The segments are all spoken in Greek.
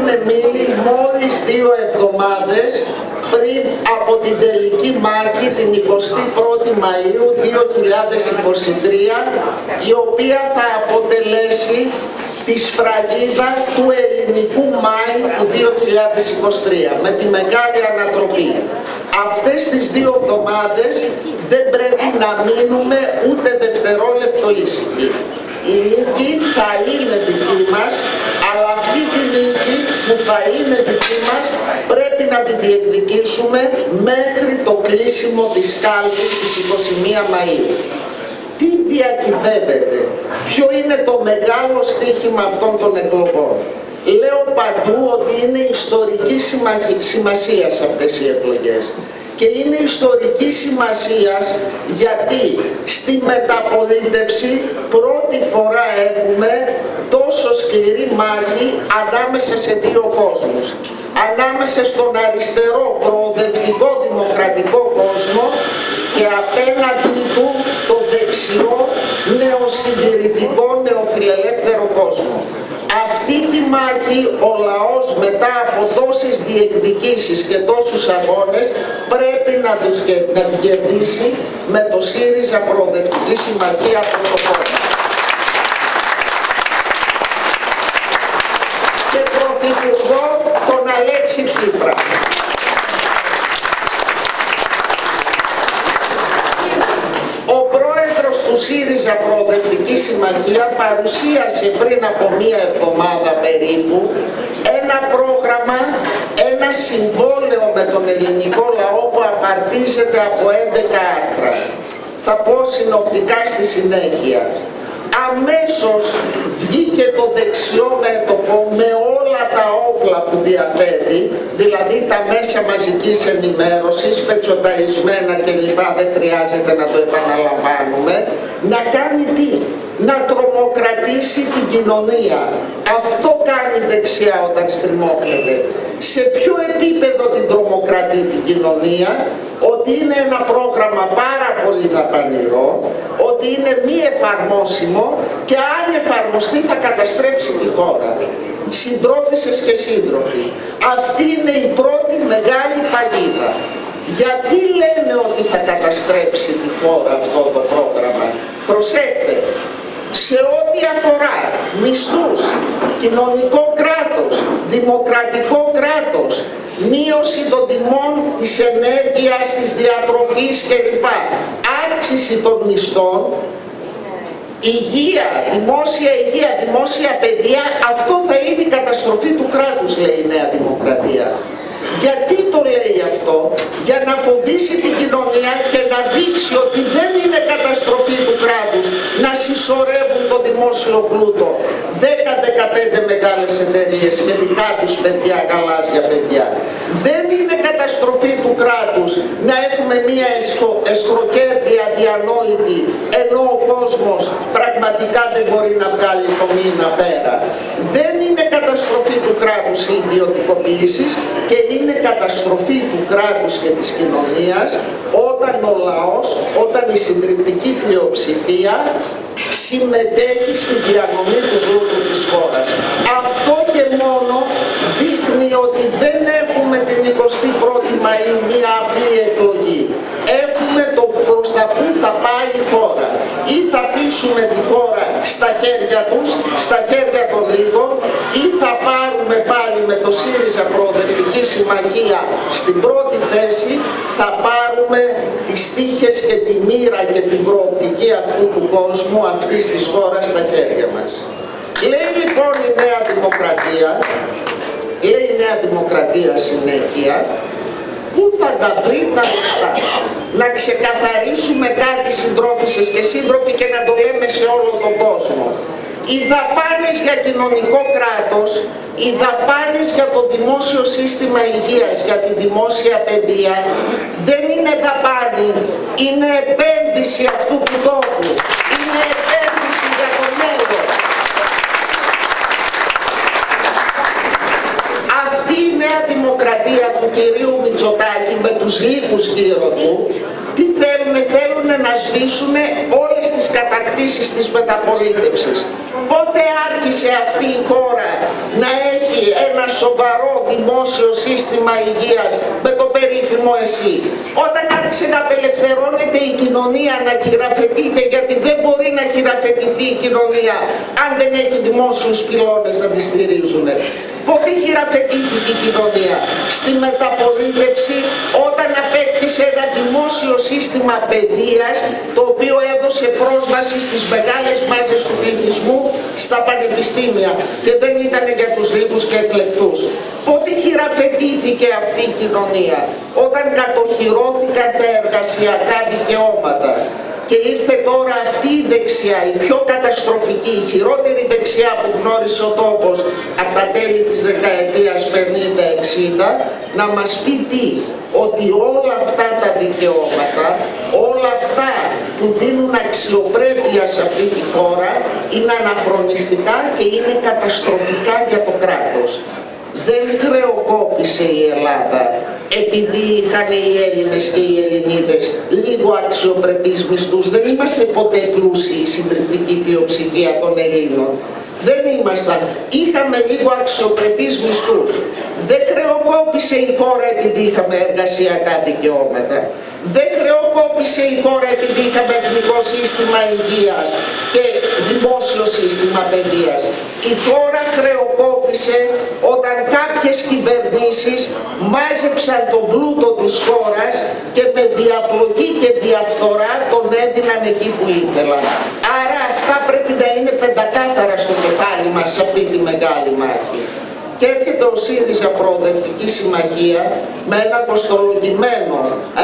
έχουν μείνει μόλις δύο εβδομάδες πριν από την τελική μάχη την 21η Μαΐου 2023 η οποία θα αποτελέσει τη σφραγίδα του ελληνικού Μάη του 2023 με τη μεγάλη ανατροπή. Αυτές τις δύο εβδομάδες δεν πρέπει να μείνουμε ούτε δευτερόλεπτο ήσυχοι. Η νίκη θα είναι δική μας, αλλά αυτή τη νίκη που θα είναι δική μας πρέπει να την διεκδικήσουμε μέχρι το κλείσιμο της κάλπης της 21 Μαΐου. Τι διακυβεύεται, ποιο είναι το μεγάλο στίχημα αυτών των εκλογών. Λέω παντού ότι είναι ιστορική σημασίας σε αυτές οι εκλογές και είναι ιστορική σημασίας γιατί στη μεταπολίτευση πρώτη φορά έχουμε τόσο σκληρή μάχη ανάμεσα σε δύο κόσμους. Ανάμεσα στον αριστερό προοδευτικό δημοκρατικό κόσμο και απέναντι του το δεξιό νεοσυντηρητικό νεοφιλελεύθερο κόσμο. Αυτή τη μάχη ο λαός μετά από τόσες διεκδικήσεις και τόσους αγώνες πρέπει να τους να κερδίσει με το ΣΥΡΙΖΑ Προοδευτική Συμμαχία Πρωτοκόλλη. Και πρωθυπουργό τον Αλέξη Τσίπρα. ΣΥΡΙΖΑ Προοδευτική Συμμαχία παρουσίασε πριν από μία εβδομάδα περίπου ένα πρόγραμμα, ένα συμβόλαιο με τον ελληνικό λαό που απαρτίζεται από 11 άρθρα. Θα πω συνοπτικά στη συνέχεια. Αμέσως βγήκε το δεξιό μέτωπο με όλα τα όπλα που διαθέτει, δηλαδή τα μέσα μαζικής ενημέρωσης, πετσοταϊσμένα κλπ. Δεν χρειάζεται να το επαναλαμβάνουμε, να κάνει τι, να τρομοκρατήσει την κοινωνία. Αυτό κάνει δεξιά όταν στριμώχνεται. Σε ποιο επίπεδο την τρομοκρατεί την κοινωνία, ότι είναι ένα πρόγραμμα πάρα πολύ δαπανηρό, ότι είναι μη εφαρμόσιμο και αν εφαρμοστεί θα καταστρέψει τη χώρα. Συντρόφισσες και σύντροφοι. Αυτή είναι η πρώτη μεγάλη παγίδα. Γιατί λένε ότι θα καταστρέψει τη χώρα αυτό το πρόγραμμα; Προσέξτε, σε ό,τι αφορά μισθούς, κοινωνικό κράτος, δημοκρατικό κράτος, μείωση των τιμών της ενέργειας, της διατροφής κλπ. Αύξηση των μισθών, υγεία, δημόσια υγεία, δημόσια παιδεία, αυτό θα είναι η καταστροφή του κράτους, λέει η Νέα Δημοκρατία. Γιατί το λέει αυτό, για να φοβήσει την κοινωνία και να δείξει ότι δεν είναι καταστροφή του κράτους να συσσωρεύουν το δημόσιο πλούτο 10-15 μεγάλες εταιρείες και δικά τους παιδιά, γαλάζια παιδιά. Δεν είναι καταστροφή του κράτους να έχουμε μία εσχροκέρδια διανόητη ενώ ο κόσμος πραγματικά δεν μπορεί να βγάλει το μήνα πέρα. Δεν είναι καταστροφή του κράτους οι ιδιωτικοποιήσεις και είναι καταστροφή του κράτους και της κοινωνίας όταν ο λαός, όταν η συντριπτική πλειοψηφία συμμετέχει στη διανομή του πλούτου της χώρας. Αυτό και μόνο δείχνει ότι δεν έχουμε την 21η Μαΐου μία απλή εκλογή. Έχουμε το προς τα που θα πάει η χώρα. Ή θα αφήσουμε τη χώρα στα χέρια τους, στα χέρια των λίγων, ή θα πάρουμε πάλι με το ΣΥΡΙΖΑ Προοδευτική Συμμαχία στην πρώτη θέση, θα πάρουμε τις τύχες και τη μοίρα και την προοπτική αυτού του κόσμου, αυτής της χώρας στα χέρια μας. Λέει λοιπόν η Νέα Δημοκρατία, λέει η Νέα Δημοκρατία συνέχεια, πού θα τα βρει τα λεφτά. Να ξεκαθαρίσουμε κάτι συντρόφισσες και σύντροφοι και να το λέμε σε όλο τον κόσμο. Οι δαπάνες για κοινωνικό κράτος, οι δαπάνες για το δημόσιο σύστημα υγείας, για τη δημόσια παιδεία, δεν είναι δαπάνη, είναι επένδυση αυτού του τόπου. Είναι επένδυση για το μέλλον. Αυτή η νέα δημοκρατία του κυρίου Μητσοτάκη με τους λίγους γύρω του, τι θέλουν, θέλουν να σβήσουν όλες τις κατακτήσεις της μεταπολίτευσης. Πότε άρχισε αυτή η χώρα να έχει ένα σοβαρό δημόσιο σύστημα υγείας με το περίφημο εσύ; Όταν άρχισε να απελευθερώνεται η κοινωνία να χειραφετείται γιατί δεν μπορεί να χειραφετηθεί η κοινωνία αν δεν έχει δημόσιους πυλώνες να τη στηρίζουν. Πότε χειραφετήθηκε η κοινωνία. Στη μεταπολίτευση όταν απέκτησε ένα δημόσιο σύστημα παιδείας το οποίο έδωσε πρόσβαση στις μεγάλες μάζες του πληθυσμού στα πανεπιστήμια και δεν ήταν για τους λίγους και εκλεκτούς. Πότε χειραφετήθηκε αυτή η κοινωνία όταν κατοχυρώθηκαν τα εργασιακά δικαιώματα και ήρθε τώρα αυτή η δεξιά, η πιο καταστροφική, η χειρότερη δεξιά που γνώρισε ο τόπος από τα τέλη της δεκαετίας 50-60 να μας πει τι, ότι όλα αυτά τα δικαιώματα, όλα αυτά που δίνουν αξιοπρέπεια σε αυτή τη χώρα είναι αναχρονιστικά και είναι καταστροφικά για το κράτος. Δεν χρεοκόπησε η Ελλάδα επειδή είχαν οι Έλληνες και οι Ελληνίδες λίγο αξιοπρεπείς μισθούς. Δεν είμαστε ποτέ πλούσιοι η συντριπτική πλειοψηφία των Ελλήνων. Δεν ήμασταν. Είχαμε λίγο αξιοπρεπείς μισθούς. Δεν χρεοκόπησε η χώρα επειδή είχαμε εργασιακά δικαιώματα. Δεν χρεοκόπησε η χώρα επειδή είχαμε εθνικό σύστημα υγείας και δημόσιο σύστημα παιδείας. Η χώρα χρεοκόπησε όταν κάποιες κυβερνήσεις μάζεψαν τον πλούτο της χώρας και με διαπλοκή και διαφθορά τον έδιναν εκεί που ήθελαν. Άρα αυτά πρέπει να είναι πεντακάθαρα στο κεφάλι μας σε αυτή τη μεγάλη μάχη και έρχεται ο ΣΥΡΙΖΑ Προοδευτική Συμμαχία με ένα κοστολογημένο,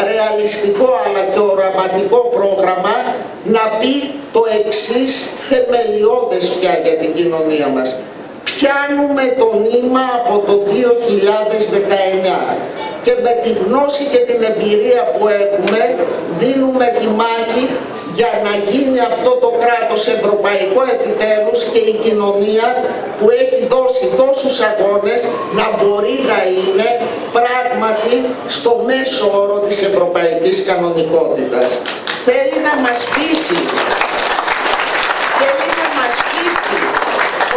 ρεαλιστικό αλλά και οραματικό πρόγραμμα να πει το εξής θεμελιώδες πια για την κοινωνία μας. Πιάνουμε το νήμα από το 2019 και με τη γνώση και την εμπειρία που έχουμε δίνουμε τη μάχη για να γίνει αυτό το κράτος ευρωπαϊκό επιτέλους και η κοινωνία που έχει δώσει τόσους αγώνες να μπορεί να είναι πράγματι στο μέσο όρο της ευρωπαϊκής κανονικότητας. Θέλει να μας πείσει θέλει να μας πείσει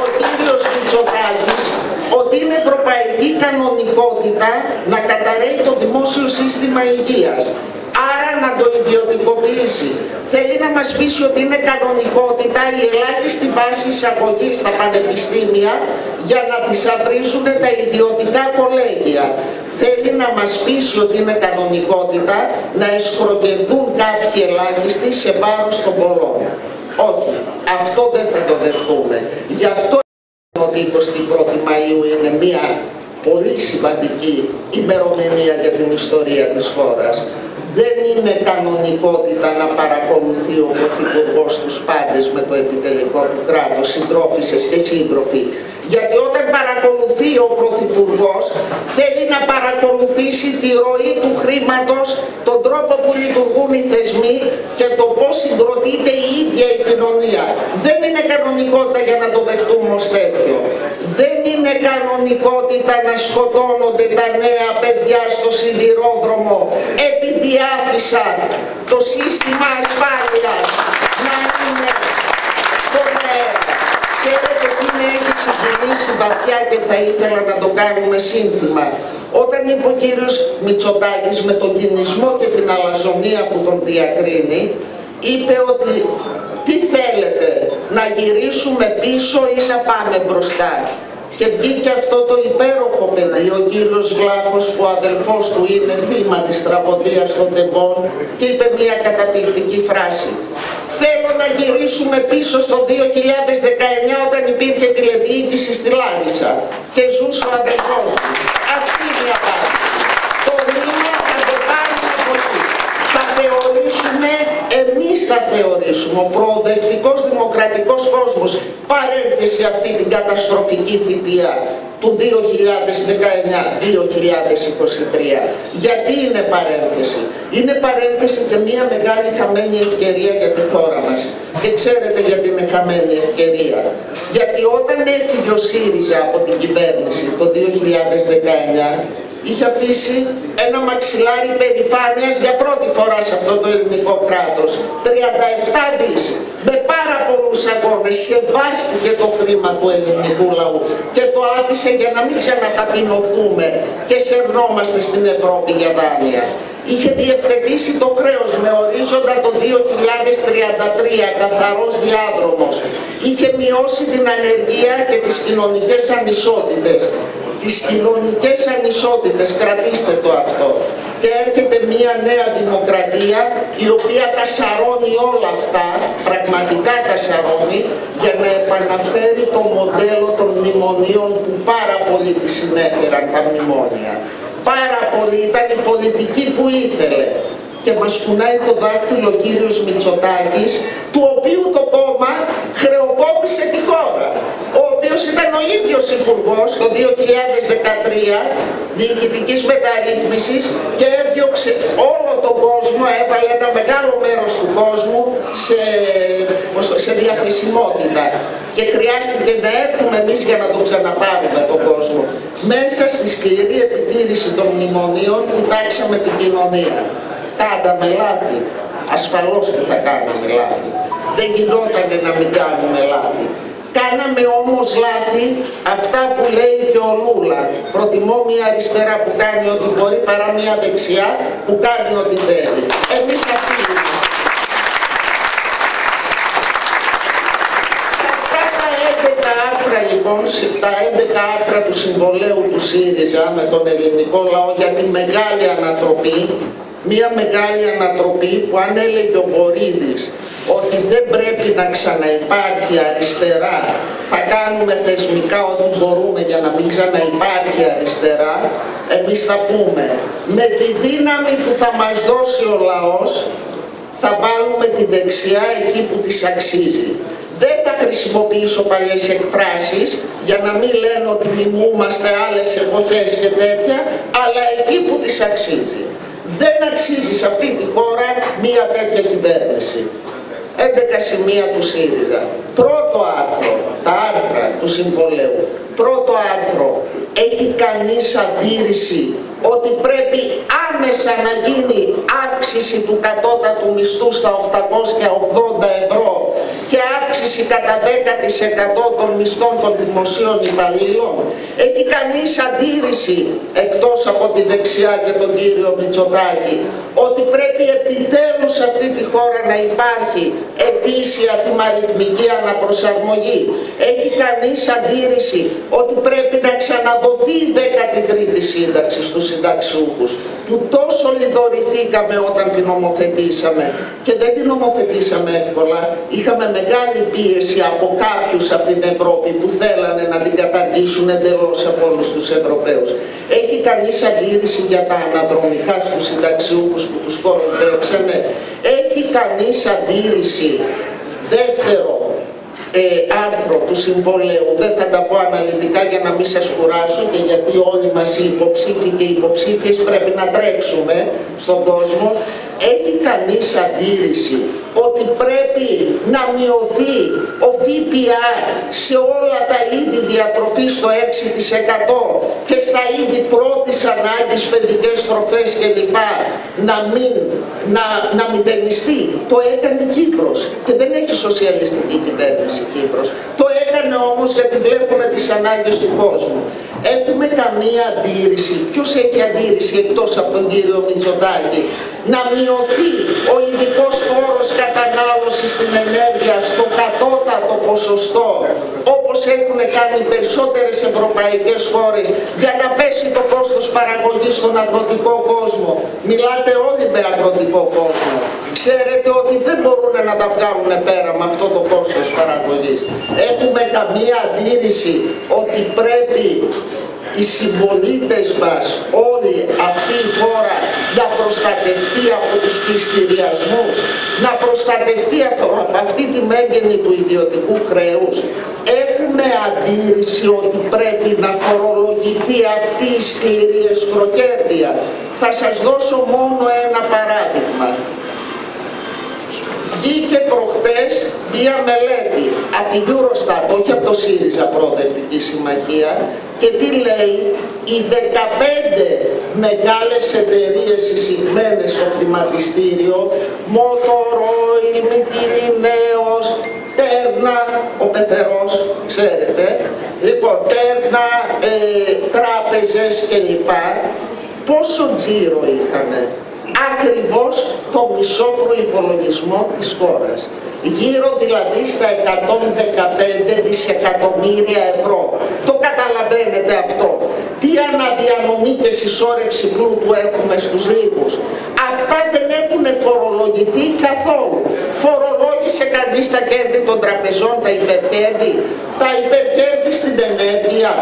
ο κύριος Μητσοτάκης ότι είναι ευρωπαϊκή κανονικότητα να καταραίει το δημόσιο σύστημα υγείας. Άρα να το ιδιωτικοποιήσει. Θέλει να μας πείσει ότι είναι κανονικότητα η ελάχιστη βάση εισαγωγής στα πανεπιστήμια για να θησαυρίζουν τα ιδιωτικά κολέγια. Θέλει να μας πείσει ότι είναι κανονικότητα να εσκροκεδούν κάποιοι ελάχιστοι σε βάρος των πολλών. Όχι, αυτό δεν θα το δεχτούμε. Γι' αυτό ότι 21η Μαΐου είναι μια πολύ σημαντική ημερομηνία για την ιστορία της χώρας. Δεν είναι κανονικότητα να παρακολουθεί ο Πρωθυπουργός τους πάντες με το επιτελικό του κράτος, συντρόφισσες και σύντροφοι. Γιατί όταν παρακολουθεί ο Πρωθυπουργός θέλει να παρακολουθήσει τη ροή του χρήματος, τον τρόπο που λειτουργούν οι θεσμοί και το πώς συγκροτείται η ίδια η κοινωνία. Δεν είναι κανονικότητα για να το δεχτούμε ως τέτοιο. Δεν είναι κανονικότητα να σκοτώνονται τα νέα παιδιά στο σιδηρόδρομο επειδή άφησαν το σύστημα ασφάλειας να είναι στον αέρα. Ξέρετε τι με έχει συγκινήσει βαθιά και θα ήθελα να το κάνουμε σύνθημα. Όταν είπε ο κύριος Μητσοτάκης με τον κινησμό και την αλαζονία που τον διακρίνει, είπε ότι τι θέλετε, να γυρίσουμε πίσω ή να πάμε μπροστά. Και βγήκε αυτό το υπέροχο παιδί, ο κύριος Βλάχος που ο αδελφός του είναι θύμα της τραγωδίας των τεμπών και είπε μια καταπληκτική φράση. Θέλω να γυρίσουμε πίσω στο 2019 όταν υπήρχε τηλεδιοίκηση στη Λάρισα και ζούσε ο αδελφός μου. Αυτή είναι η απάντηση. Το μήνα θα το πάρουμε από εκεί. Θα θεωρήσουμε, εμείς θα θεωρήσουμε, ο προοδευτικός δημοκρατικός κόσμος παρένθεση αυτή την καταστροφική θητεία του 2019-2023. Γιατί είναι παρένθεση; Είναι παρένθεση και μια μεγάλη χαμένη ευκαιρία για τη χώρα μας. Και ξέρετε γιατί είναι χαμένη ευκαιρία; Γιατί όταν έφυγε ο ΣΥΡΙΖΑ από την κυβέρνηση το 2019, είχε αφήσει ένα μαξιλάρι περηφάνειας για πρώτη φορά σε αυτό το ελληνικό κράτος. 37 δις. Με πάρα πολλούς αγώνες σεβάστηκε το χρήμα του ελληνικού λαού και το άφησε για να μην ξαναταπεινωθούμε και σερνόμαστε στην Ευρώπη για δάνεια. Είχε διευθετήσει το χρέος με ορίζοντα το 2033, καθαρός διάδρομος. Είχε μειώσει την ανεργία και τις κοινωνικές ανισότητες τις κοινωνικές ανισότητες, κρατήστε το αυτό. Και έρχεται μια νέα δημοκρατία η οποία τα σαρώνει όλα αυτά, πραγματικά τα σαρώνει, για να επαναφέρει το μοντέλο των μνημονίων που πάρα πολύ τη συνέφεραν τα μνημόνια. Πάρα πολύ, ήταν η πολιτική που ήθελε. Και μας κουνάει το δάχτυλο ο κύριος Μητσοτάκης, του οποίου το κόμμα χρεοκόπησε τη χώρα οποίος ήταν ο ίδιος υπουργός το 2013 διοικητικής μεταρρύθμισης και έδιωξε όλο τον κόσμο, έβαλε ένα μεγάλο μέρος του κόσμου σε, σε διαθεσιμότητα και χρειάστηκε να έρθουμε εμείς για να τον ξαναπάρουμε τον κόσμο. Μέσα στη σκληρή επιτήρηση των μνημονίων κοιτάξαμε την κοινωνία. Κάναμε λάθη. Ασφαλώς και θα κάναμε λάθη. Δεν γινόταν να μην κάνουμε λάθη. Κάναμε όμως λάθη αυτά που λέει και ο Λούλας. Προτιμώ μια αριστερά που κάνει ό,τι μπορεί παρά μια δεξιά που κάνει ό,τι θέλει. Εμείς αυτοί είμαστε. Σε αυτά τα 11 άρθρα λοιπόν, τα 11 άρθρα του συμβολέου του ΣΥΡΙΖΑ με τον ελληνικό λαό για τη μεγάλη ανατροπή μία μεγάλη ανατροπή που αν έλεγε ο Βορύδης ότι δεν πρέπει να ξαναυπάρχει αριστερά θα κάνουμε θεσμικά ό,τι μπορούμε για να μην ξαναυπάρχει αριστερά εμείς θα πούμε με τη δύναμη που θα μας δώσει ο λαός θα βάλουμε τη δεξιά εκεί που της αξίζει. Δεν θα χρησιμοποιήσω παλιές εκφράσεις για να μην λένε ότι θυμούμαστε άλλες εποχές και τέτοια αλλά εκεί που της αξίζει δεν αξίζει σε αυτή τη χώρα μία τέτοια κυβέρνηση. 11 σημεία του ΣΥΡΙΖΑ. Πρώτο άρθρο, τα άρθρα του συμβολέου. Πρώτο άρθρο, έχει κανείς αντίρρηση ότι πρέπει άμεσα να γίνει αύξηση του κατώτατου μισθού στα 880 ευρώ και αύξηση κατά 10% των μισθών των δημοσίων υπαλλήλων. Έχει κανείς αντίρρηση εκτός από τη δεξιά και τον κύριο Μητσοτάκη ότι πρέπει επιτέλους σε αυτή τη χώρα να υπάρχει ετήσια τιμαριθμική αναπροσαρμογή. Έχει κανείς αντίρρηση ότι πρέπει να ξαναδοθεί η 13η σύνταξη στους συνταξιούχους που τόσο λιδωρηθήκαμε όταν την νομοθετήσαμε και δεν την νομοθετήσαμε εύκολα. Είχαμε μεγάλη πίεση από κάποιους από την Ευρώπη που θέλανε να την καταργήσουν εντελώς από όλους τους Ευρωπαίους. Έχει κανείς αντίρρηση για τα αναδρομικά στους συνταξιούχους που τους κοροϊδέψανε. Έχει κανείς αντίρρηση δεύτερο ε, άρθρο του συμβολέου, δεν θα τα πω αναλυτικά για να μην σας κουράσω και γιατί όλοι μας οι υποψήφοι και οι υποψήφιες πρέπει να τρέξουμε στον κόσμο, έχει κανείς αντίρρηση ότι πρέπει να μειωθεί ο ΦΠΑ σε όλα τα είδη διατροφής στο 6% και στα είδη πρώτης ανάγκης, παιδικές τροφές κλπ. να μην, να, να μηδενιστεί. Το έκανε η Κύπρος και δεν έχει σοσιαλιστική κυβέρνηση Κύπρος. Το έκανε όμως γιατί βλέπουμε τις ανάγκες του κόσμου. Έχουμε καμία αντίρρηση. Ποιος έχει αντίρρηση εκτός από τον κύριο Μητσοτάκη; Να μειωθεί ο ειδικός φόρος κατανάλωσης στην ενέργεια στο κατώτατο ποσοστό όπως έχουν κάνει περισσότερες ευρωπαϊκές χώρες για να πέσει το κόστος παραγωγής στον αγροτικό κόσμο. Μιλάτε όλοι με αγροτικό κόσμο. Ξέρετε ότι δεν μπορούν να τα βγάλουν πέρα με αυτό το κόστος παραγωγής. Έχουμε καμία αντίρρηση ότι πρέπει οι συμπολίτες μας, όλη αυτή η χώρα να προστατευτεί από τους πληστηριασμούς, να προστατευτεί από αυτή τη μέγενη του ιδιωτικού χρέους. Έχουμε αντίρρηση ότι πρέπει να φορολογηθεί αυτή η σκληρή εσχροκέρδεια. Θα σας δώσω μόνο ένα παράδειγμα. Βγήκε προχτές μία μελέτη από τη Eurostat, όχι από το ΣΥΡΙΖΑ Προοδευτική Συμμαχία, και τι λέει, οι 15 μεγάλες εταιρείες εισηγμένες στο χρηματιστήριο, Motorola, Μητυλινέος, τέρνα, ο πεθερός, ξέρετε, λοιπόν, τέρνα, ε, τράπεζες κλπ. Πόσο τζίρο είχανε; Ακριβώς το μισό προϋπολογισμό της χώρας. Γύρω δηλαδή στα 115 δισεκατομμύρια ευρώ. Το καταλαβαίνετε αυτό. Τι αναδιανομή και συσσόρευση πλούτου έχουμε στους λίγους. Αυτά δεν έχουν φορολογηθεί καθόλου. Φορολόγησε κανείς τα κέρδη των τραπεζών, τα υπερκέρδη, τα υπερκέρδη στην ενέργεια,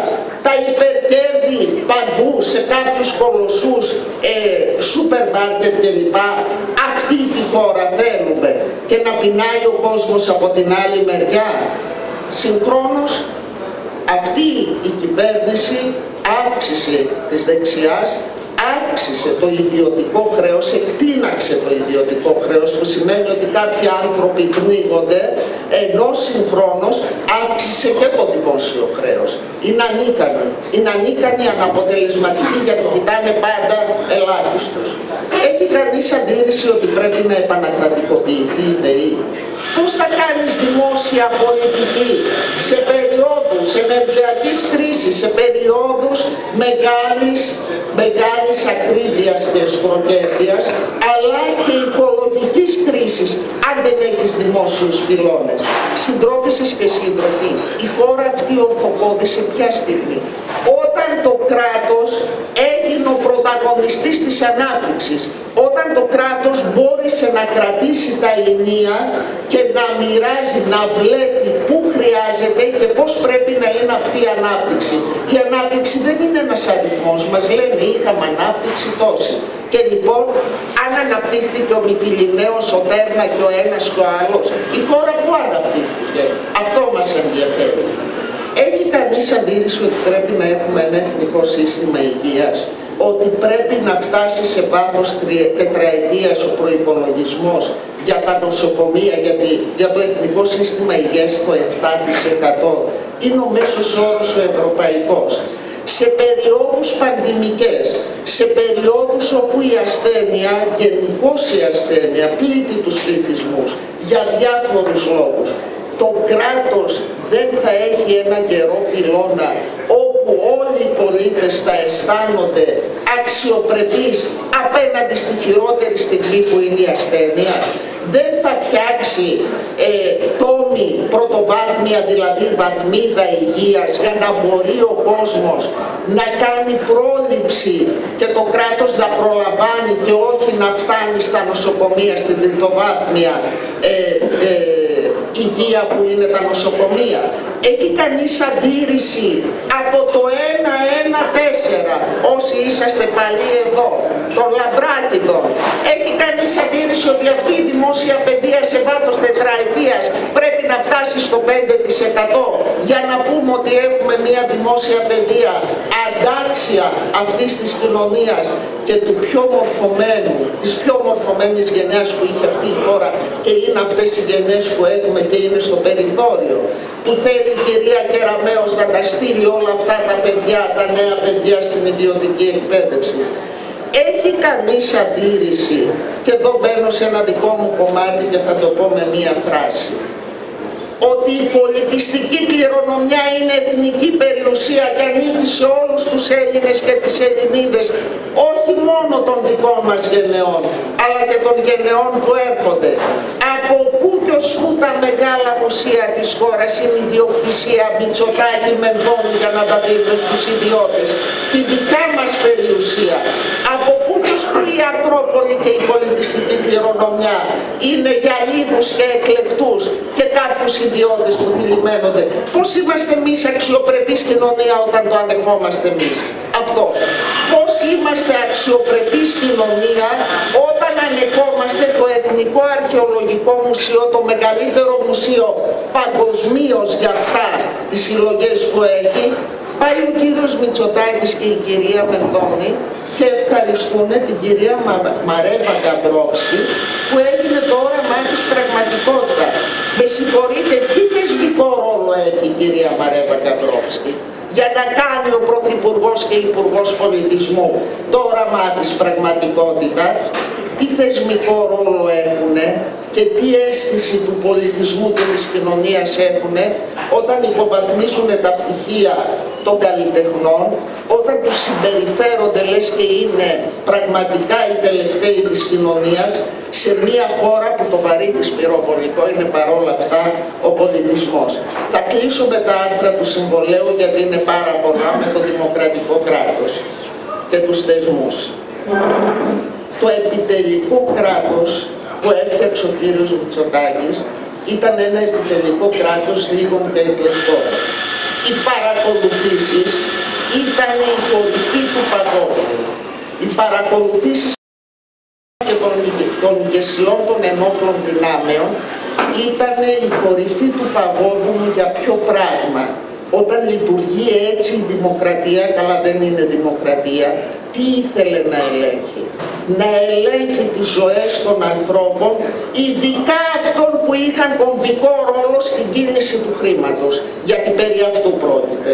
τα υπερκέρδη παντού σε κάποιους κολοσσούς ε, σούπερ μάρκετ κλπ. Αυτή τη χώρα θέλουμε και να πεινάει ο κόσμος από την άλλη μεριά. Συγχρόνως αυτή η κυβέρνηση αύξησε της δεξιάς αύξησε το ιδιωτικό χρέος, εκτείναξε το ιδιωτικό χρέος που σημαίνει ότι κάποιοι άνθρωποι πνίγονται ενώ συγχρόνως αύξησε και το δημόσιο χρέος. Είναι ανίκανοι. Είναι ανίκανοι αναποτελεσματικοί γιατί κοιτάνε πάντα ελάχιστος. Έχει κανείς αντίρρηση ότι πρέπει να επανακρατικοποιηθεί η ΔΕΗ; Πώς θα κάνεις δημόσια πολιτική σε περιόδους ενεργειακής κρίσης, σε περιόδους μεγάλης, μεγάλης ακρίβειας και σκροκέρδειας, αλλά και οικολογικής κρίσης, αν δεν έχεις δημόσιους πυλώνες. Συντρόφισσες και σύντροφοι, η χώρα αυτή ορθοπόδησε ποια στιγμή. Όταν το κράτος έγινε ο πρωταγωνιστής της ανάπτυξης, όταν το κράτος μπόρεσε να κρατήσει τα ενία και να μοιράζει, να βλέπει πού χρειάζεται και πώς πρέπει να είναι αυτή η ανάπτυξη. Η ανάπτυξη δεν είναι ένας αριθμός, μας λένε είχαμε ανάπτυξη τόση. Και λοιπόν, αν αναπτύχθηκε ο Μητυλινέος, ο Τέρνα και ο ένας και ο άλλος, η χώρα που αναπτύχθηκε; Αυτό μας ενδιαφέρει. Έχει κανείς αντίρρηση ότι πρέπει να έχουμε ένα εθνικό σύστημα υγείας; Ότι πρέπει να φτάσει σε βάθος τετραετίας ο προϋπολογισμός για τα νοσοκομεία, γιατί για το Εθνικό Σύστημα Υγείας το 7% είναι ο μέσος όρος ο ευρωπαϊκός. Σε περιόδους πανδημικές, σε περιόδους όπου η ασθένεια, γενικώς η ασθένεια, πλήττει τους πληθυσμούς για διάφορους λόγους, το κράτος δεν θα έχει ένα καιρό πυλώνα όπου όλοι οι πολίτες θα αισθάνονται αξιοπρεπείς απέναντι στη χειρότερη στιγμή που είναι η ασθένεια. Δεν θα φτιάξει ε, τόμοι πρωτοβάθμια, δηλαδή βαθμίδα υγείας, για να μπορεί ο κόσμος να κάνει πρόληψη και το κράτος να προλαμβάνει και όχι να φτάνει στα νοσοκομεία, στην τριτοβάθμια ε, ε, υγεία που είναι τα νοσοκομεία. Έχει κανείς αντίρρηση από το 1-1-4 όσοι είσαστε πάλι εδώ, τον Λαμπράκηδο. Έχει κανείς αντίρρηση ότι αυτή η δημόσια παιδεία σε βάθος τετραετίας πρέπει να φτάσει στο 5% για να πούμε ότι έχουμε μια δημόσια παιδεία αντάξια αυτής της κοινωνίας και του πιο μορφωμένου, της πιο μορφωμένης γενιάς που είχε αυτή η χώρα και είναι αυτές οι γενιές που έχουμε και είναι στο περιθώριο που θέλει η κυρία Κεραμέως να τα στείλει όλα αυτά τα παιδιά, τα νέα παιδιά στην ιδιωτική εκπαίδευση. Έχει κανείς αντίρρηση; Και εδώ μπαίνω σε ένα δικό μου κομμάτι και θα το πω με μία φράση ότι η πολιτιστική κληρονομιά είναι εθνική περιουσία και ανήκει σε όλους τους Έλληνες και τις Ελληνίδες, όχι μόνο των δικών μας γενεών, αλλά και των γενεών που έρχονται. Από πού και ως πού τα μεγάλα μουσεία της χώρας είναι ιδιοκτησία Μητσοτάκη Μενδώνη για να τα δίνουν στους ιδιώτες. Τη δικιά μας περιουσία. Από πού και ως πού η Ακρόπολη και η πολιτιστική κληρονομιά είναι για λίγους και εκλεκτούς και κάποιους ιδιώτες που κυλιμένονται. Πώς είμαστε εμείς αξιοπρεπής κοινωνία όταν το ανεχόμαστε εμείς; Αυτό. Πώς είμαστε αξιοπρεπής κοινωνία όταν ανεχόμαστε το Εθνικό Αρχαιολογικό Μουσείο, το μεγαλύτερο μουσείο παγκοσμίως για αυτά τις συλλογές που έχει, πάει ο κύριος Μητσοτάκης και η κυρία Μενδώνη και ευχαριστούν την κυρία Μαρέβα Γκαμπρόφσκη που έγινε το όραμά της πραγματικότητα. Με συγχωρείτε, τι θεσμικό ρόλο έχει η κυρία Μαρέβα Γκαμπρόφσκη για να κάνει ο Πρωθυπουργός και υπουργός Πολιτισμού το όραμά της πραγματικότητα, τι θεσμικό ρόλο έχουν και τι αίσθηση του πολιτισμού και της κοινωνίας έχουν όταν υποβαθμίζουν τα πτυχία των καλλιτεχνών, όταν τους συμπεριφέρονται λες και είναι πραγματικά οι τελευταίοι της κοινωνίας σε μια χώρα που το βαρύ της πυροβολικό είναι παρόλα αυτά ο πολιτισμός. Θα κλείσω με τα άρθρα του συμβολέου γιατί είναι πάρα πολλά με το δημοκρατικό κράτος και τους θεσμούς. Το επιτελικό κράτος που έφτιαξε ο κύριος Μητσοτάκης ήταν ένα επιτελικό κράτος λίγων και εκλογικών. Οι παρακολουθήσεις ήταν η κορυφή του παγόβου. Οι παρακολουθήσεις και των, των ηγεσιών των ενόπλων δυνάμεων ήταν η κορυφή του παγόβουνου για ποιο πράγμα. Όταν λειτουργεί έτσι η δημοκρατία, καλά δεν είναι δημοκρατία, τι ήθελε να ελέγχει; Να ελέγχει τις ζωές των ανθρώπων, ειδικά αυτών που είχαν κομβικό ρόλο στην κίνηση του χρήματος, γιατί περί αυτού πρόκειται.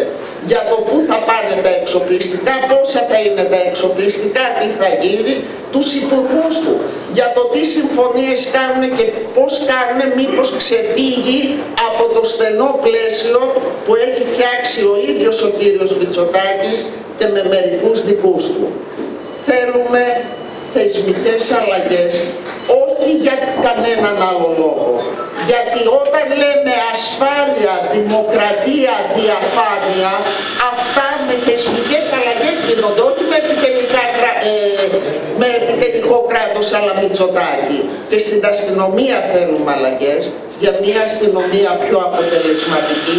Για το πού θα πάνε τα εξοπλιστικά, πόσα θα είναι τα εξοπλιστικά, τι θα γίνει, τους υπουργούς του. Για το τι συμφωνίες κάνουν και πώς κάνουν, μήπως ξεφύγει από το στενό πλαίσιο που έχει φτιάξει ο ίδιος ο κύριος Μητσοτάκης και με μερικούς δικούς του. Θέλουμε θεσμικές αλλαγές όχι για κανέναν άλλο λόγο. Γιατί όταν λέμε ασφάλεια, δημοκρατία, διαφάνεια, αυτά με θεσμικές αλλαγές γίνονται, όχι με, επιτελικά, ε, με επιτελικό κράτος αλλά Μητσοτάκη. Και στην αστυνομία θέλουμε αλλαγές, για μια αστυνομία πιο αποτελεσματική.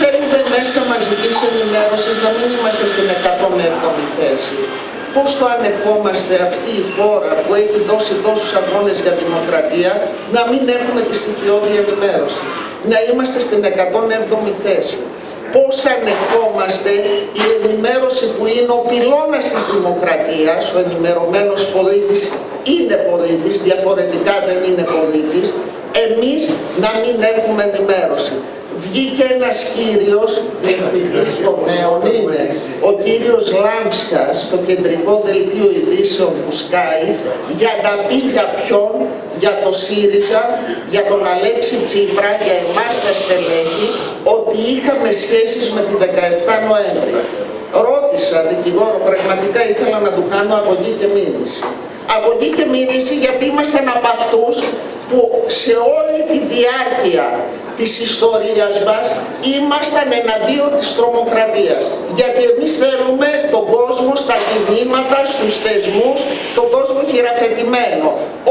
Θέλουμε μέσα μαζικής ενημέρωσης να μην είμαστε στην 107η θέση πώς το ανεχόμαστε αυτή η χώρα που έχει δώσει τόσους αγώνες για δημοκρατία να μην έχουμε τη στοιχειώδη ενημέρωση. Να είμαστε στην 107η θέση. Πώς ανεχόμαστε η ενημέρωση που είναι ο πυλώνας της δημοκρατίας, ο ενημερωμένος πολίτης είναι πολίτης, διαφορετικά δεν είναι πολίτης, εμείς να μην έχουμε ενημέρωση βγήκε ένας κύριος διευθυντής των νέων είναι ο κύριος Λάμψκας στο κεντρικό δελτίο ειδήσεων που σκάει για να πει για ποιον, για το ΣΥΡΙΖΑ, για τον Αλέξη Τσίπρα, για εμάς τα στελέχη, ότι είχαμε σχέσεις με τη 17 Νοέμβρη. Ρώτησα δικηγόρο, πραγματικά ήθελα να του κάνω αγωγή και μήνυση. Αγωγή και μήνυση γιατί ήμασταν από αυτούς που σε όλη τη διάρκεια της ιστορίας μας ήμασταν εναντίον της τρομοκρατίας. Γιατί εμείς θέλουμε τον κόσμο στα κινήματα, στους θεσμούς, τον κόσμο χειραφετημένο.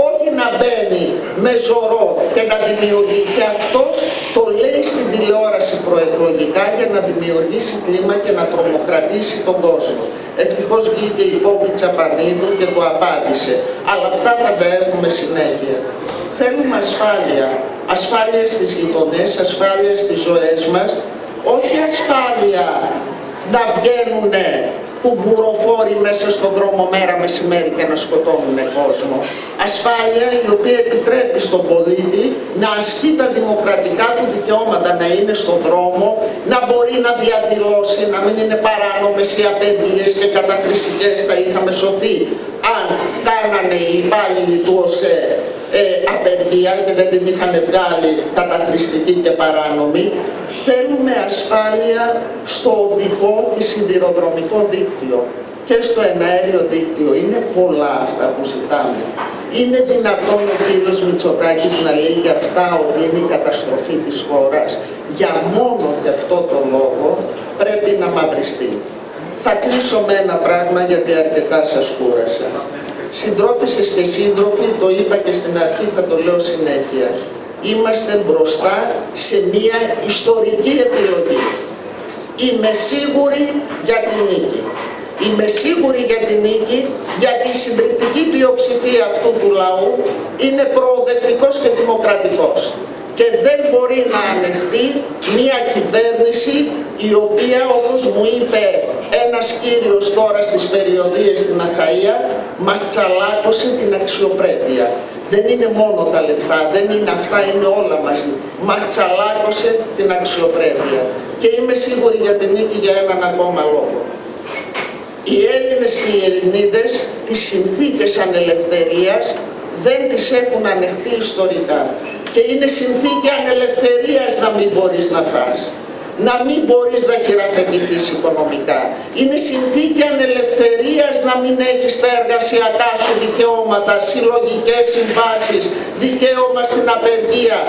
Όχι να μπαίνει με ζωρό και να δημιουργεί. Και αυτός το λέει στην τηλεόραση προεκλογικά για να δημιουργήσει κλίμα και να τρομοκρατήσει τον κόσμο. Ευτυχώς βγήκε η Πόπη Τσαπανίδου και το απάντησε. Αλλά αυτά θα τα έχουμε συνέχεια. Θέλουμε ασφάλεια ασφάλεια στις γειτονές, ασφάλεια στις ζωές μας, όχι ασφάλεια να βγαίνουν κουμπουροφόροι μέσα στον δρόμο μέρα μεσημέρι και να σκοτώνουν κόσμο. Ασφάλεια η οποία επιτρέπει στον πολίτη να ασκεί τα δημοκρατικά του δικαιώματα, να είναι στον δρόμο, να μπορεί να διαδηλώσει, να μην είναι παράνομες οι απέντιες και κατακριστικές θα είχαμε σωθεί αν κάνανε οι υπάλληλοι του ΟΣΕ ε, απεργία και δεν την είχαν βγάλει καταχρηστική και παράνομη. Θέλουμε ασφάλεια στο οδικό και σιδηροδρομικό δίκτυο και στο εναέριο δίκτυο. Είναι πολλά αυτά που ζητάμε. Είναι δυνατόν ο κύριος Μητσοτάκης να λέει για αυτά ότι είναι η καταστροφή της χώρας. Για μόνο και αυτό το λόγο πρέπει να μαυριστεί. Θα κλείσω με ένα πράγμα γιατί αρκετά σας κούρασα. Συντρόφισσες και σύντροφοι, το είπα και στην αρχή, θα το λέω συνέχεια. Είμαστε μπροστά σε μία ιστορική επιλογή. Είμαι σίγουρη για την νίκη. Είμαι σίγουρη για την νίκη γιατί η συντριπτική πλειοψηφία αυτού του λαού είναι προοδευτικός και δημοκρατικός και δεν μπορεί να ανεχτεί μια κυβέρνηση η οποία όπως μου είπε ένας κύριος τώρα στις περιοδίες στην Αχαΐα μας τσαλάκωσε την αξιοπρέπεια. Δεν είναι μόνο τα λεφτά, δεν είναι αυτά, είναι όλα μαζί. Μας τσαλάκωσε την αξιοπρέπεια. Και είμαι σίγουρη για την νίκη για έναν ακόμα λόγο. Οι Έλληνες και οι Ελληνίδες τις συνθήκες ανελευθερίας δεν τις έχουν ανεχτεί ιστορικά και είναι συνθήκη ανελευθερίας να μην μπορείς να φας να μην μπορείς να χειραφετηθείς οικονομικά. Είναι συνθήκη ανελευθερίας να μην έχεις τα εργασιακά σου δικαιώματα, συλλογικές συμβάσεις, δικαίωμα στην απεργία,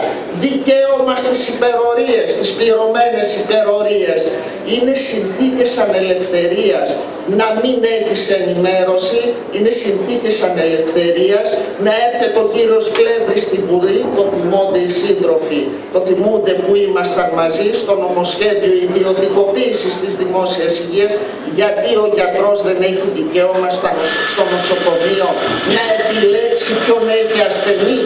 δικαίωμα στις υπερορίες, στις πληρωμένες υπερορίες. Είναι συνθήκες ανελευθερίας να μην έχεις ενημέρωση, είναι συνθήκες ανελευθερίας να έρθει ο κύριος Πλεύρης στη Βουλή, το θυμούνται οι σύντροφοι, το θυμούνται που ήμασταν μαζί στο νομοσχέδιο ιδιωτικοποίησης της δημόσιας υγείας, γιατί ο γιατρός δεν έχει δικαίωμα στο νοσοκομείο να επιλέξει ποιον έχει ασθενή.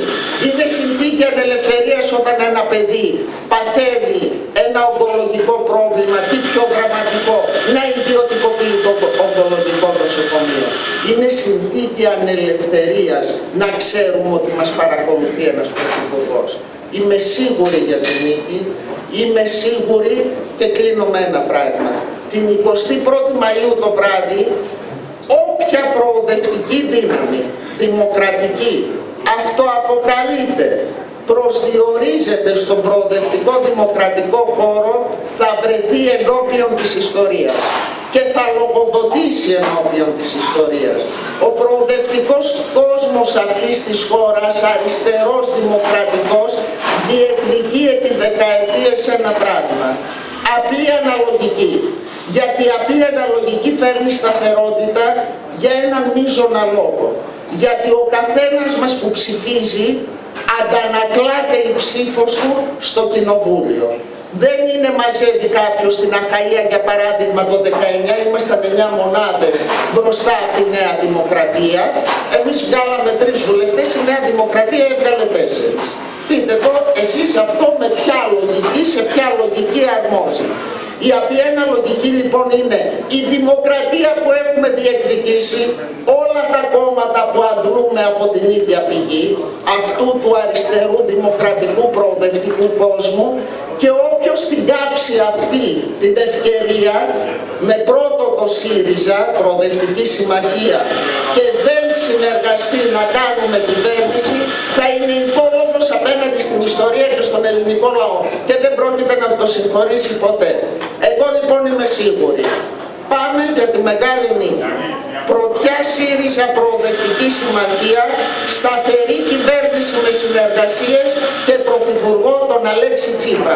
Είναι συνθήκη ανελευθερίας όταν ένα παιδί παθαίνει ένα ογκολογικό πρόβλημα, τι πιο δραματικό, να ιδιωτικοποιεί το ογκολογικό νοσοκομείο. Είναι συνθήκη ανελευθερίας να ξέρουμε ότι μας παρακολουθεί ένας πρωθυπουργός. Είμαι σίγουρη για την νίκη, είμαι σίγουρη και κλείνω με ένα πράγμα. Την 21η Μαΐου το βράδυ, όποια προοδευτική δύναμη, δημοκρατική, αυτοαποκαλείται προσδιορίζεται στον προοδευτικό δημοκρατικό χώρο θα βρεθεί ενώπιον της ιστορίας και θα λογοδοτήσει ενώπιον της ιστορίας. Ο προοδευτικός κόσμος αυτής της χώρας, αριστερός δημοκρατικός, διεκδικεί επί δεκαετίες ένα πράγμα. Απλή αναλογική. Γιατί απλή αναλογική φέρνει σταθερότητα για έναν μείζωνα λόγο. Γιατί ο καθένας μας που ψηφίζει αντανακλάται η ψήφος του στο κοινοβούλιο. Δεν είναι μαζεύει κάποιος στην Αχαΐα για παράδειγμα το 19, ήμασταν 9 μονάδες μπροστά από τη Νέα Δημοκρατία. Εμείς βγάλαμε τρεις βουλευτές, η Νέα Δημοκρατία έβγαλε τέσσερις. Πείτε εδώ εσείς αυτό με ποια λογική, σε ποια λογική αρμόζει. Η απιένα λογική λοιπόν είναι η δημοκρατία που έχουμε διεκδικήσει, όλα τα κόμματα που αντλούμε από την ίδια πηγή, αυτού του αριστερού δημοκρατικού προοδευτικού κόσμου και όποιος την κάψει αυτή την ευκαιρία με πρώτο το ΣΥΡΙΖΑ, προοδευτική συμμαχία και δεν συνεργαστεί να κάνουμε κυβέρνηση θα είναι υπόλογος απέναντι στην ιστορία και στον ελληνικό λαό και δεν πρόκειται να το συγχωρήσει ποτέ. Εγώ λοιπόν είμαι σίγουρη. Πάμε για τη μεγάλη νίκη. Πρωτιά ΣΥΡΙΖΑ προοδευτική συμμαχία, σταθερή κυβέρνηση με συνεργασίες και πρωθυπουργό τον Αλέξη Τσίπρα.